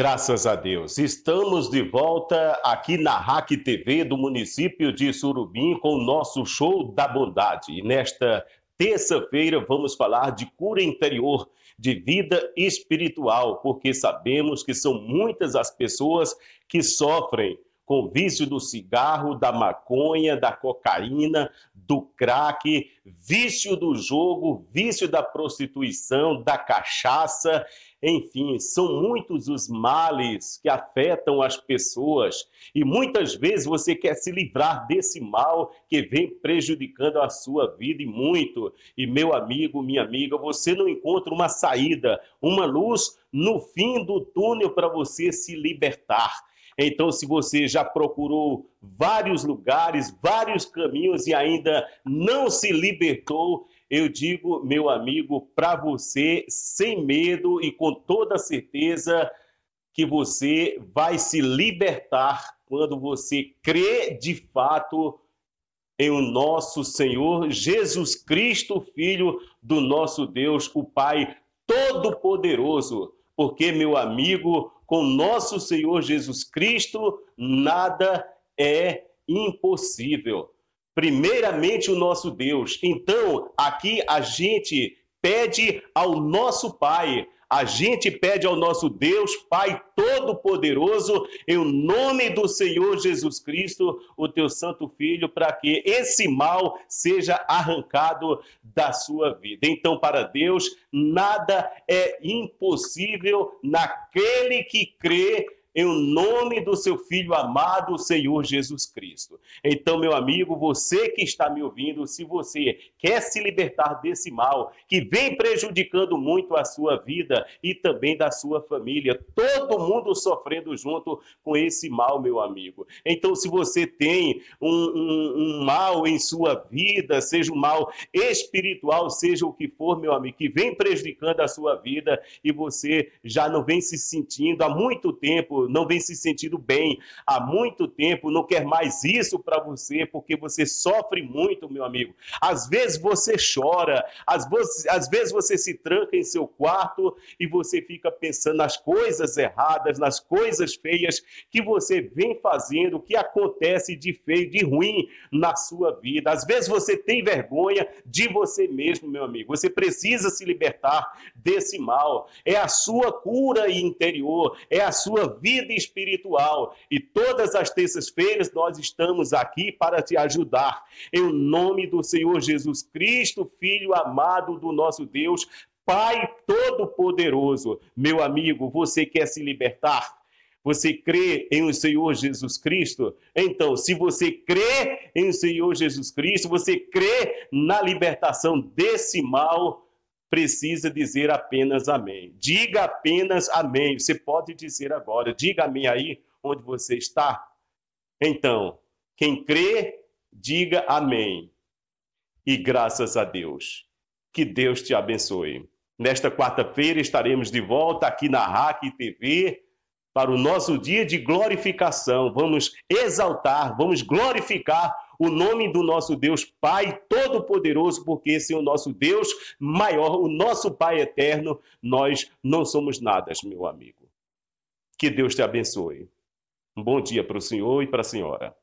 Graças a Deus. Estamos de volta aqui na RAC TV do município de Surubim com o nosso show da bondade. E nesta terça-feira vamos falar de cura interior, de vida espiritual, porque sabemos que são muitas as pessoas que sofrem com vício do cigarro, da maconha, da cocaína, do crack, vício do jogo, vício da prostituição, da cachaça, enfim, são muitos os males que afetam as pessoas e muitas vezes você quer se livrar desse mal que vem prejudicando a sua vida e muito. E meu amigo, minha amiga, você não encontra uma saída, uma luz no fim do túnel para você se libertar. Então, se você já procurou vários lugares, vários caminhos e ainda não se libertou, eu digo, meu amigo, para você, sem medo e com toda certeza, que você vai se libertar quando você crê de fato em o nosso Senhor Jesus Cristo, Filho do nosso Deus, o Pai Todo-Poderoso. Porque, meu amigo, com nosso Senhor Jesus Cristo, nada é impossível. Primeiramente, o nosso Deus. Então, aqui a gente pede ao nosso Pai, a gente pede ao nosso Deus, Pai Todo-Poderoso, em nome do Senhor Jesus Cristo, o teu Santo Filho, para que esse mal seja arrancado da sua vida. Então, para Deus, nada é impossível naquele que crê em nome do seu Filho amado, Senhor Jesus Cristo. Então, meu amigo, você que está me ouvindo, se você quer se libertar desse mal que vem prejudicando muito a sua vida e também da sua família, todo mundo sofrendo junto com esse mal, meu amigo. Então, se você tem um, um, um mal em sua vida, seja um mal espiritual, seja o que for, meu amigo, que vem prejudicando a sua vida e você já não vem se sentindo há muito tempo não vem se sentindo bem há muito tempo, não quer mais isso para você, porque você sofre muito, meu amigo. Às vezes você chora, às vezes, às vezes você se tranca em seu quarto e você fica pensando nas coisas erradas, nas coisas feias que você vem fazendo, que acontece de feio, de ruim na sua vida. Às vezes você tem vergonha de você mesmo, meu amigo. Você precisa se libertar desse mal. É a sua cura interior, é a sua vida vida espiritual. E todas as terças-feiras nós estamos aqui para te ajudar. Em nome do Senhor Jesus Cristo, Filho amado do nosso Deus, Pai Todo-Poderoso. Meu amigo, você quer se libertar? Você crê em o Senhor Jesus Cristo? Então, se você crê em o Senhor Jesus Cristo, você crê na libertação desse mal, precisa dizer apenas amém. Diga apenas amém. Você pode dizer agora, diga amém aí onde você está. Então, quem crê, diga amém. E graças a Deus. Que Deus te abençoe. Nesta quarta-feira estaremos de volta aqui na RAC TV para o nosso dia de glorificação. Vamos exaltar, vamos glorificar o nome do nosso Deus Pai Todo-Poderoso, porque é o nosso Deus maior, o nosso Pai eterno. Nós não somos nada, meu amigo. Que Deus te abençoe. Um bom dia para o senhor e para a senhora.